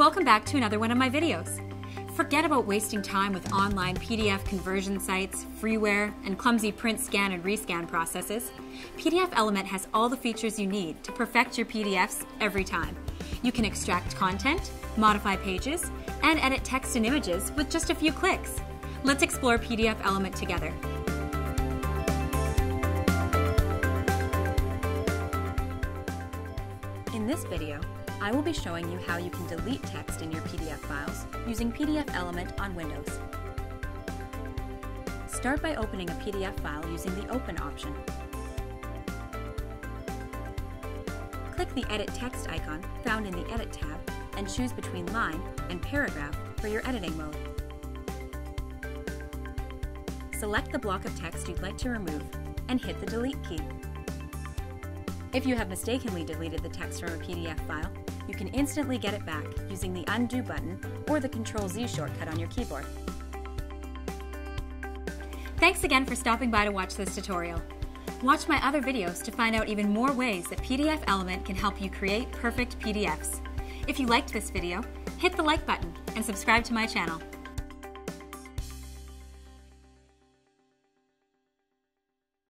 welcome back to another one of my videos. Forget about wasting time with online PDF conversion sites, freeware, and clumsy print scan and rescan processes. PDF Element has all the features you need to perfect your PDFs every time. You can extract content, modify pages, and edit text and images with just a few clicks. Let's explore PDF Element together. In this video, I will be showing you how you can delete text in your PDF files using PDF Element on Windows. Start by opening a PDF file using the Open option. Click the Edit Text icon found in the Edit tab and choose between line and paragraph for your editing mode. Select the block of text you'd like to remove and hit the Delete key. If you have mistakenly deleted the text from a PDF file, you can instantly get it back using the Undo button or the Ctrl-Z shortcut on your keyboard. Thanks again for stopping by to watch this tutorial. Watch my other videos to find out even more ways that PDF Element can help you create perfect PDFs. If you liked this video, hit the like button and subscribe to my channel.